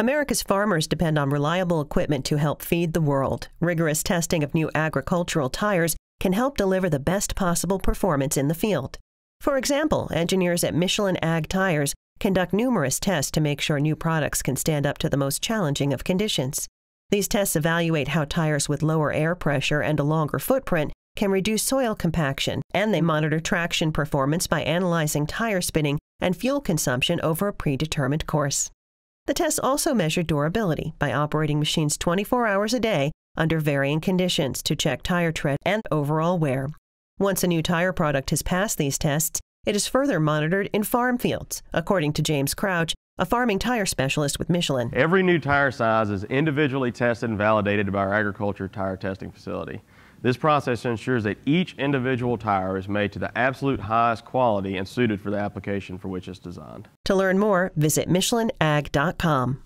America's farmers depend on reliable equipment to help feed the world. Rigorous testing of new agricultural tires can help deliver the best possible performance in the field. For example, engineers at Michelin Ag Tires conduct numerous tests to make sure new products can stand up to the most challenging of conditions. These tests evaluate how tires with lower air pressure and a longer footprint can reduce soil compaction, and they monitor traction performance by analyzing tire spinning and fuel consumption over a predetermined course. The tests also measure durability by operating machines 24 hours a day under varying conditions to check tire tread and overall wear. Once a new tire product has passed these tests, it is further monitored in farm fields, according to James Crouch, a farming tire specialist with Michelin. Every new tire size is individually tested and validated by our agriculture tire testing facility. This process ensures that each individual tire is made to the absolute highest quality and suited for the application for which it's designed. To learn more, visit michelinag.com.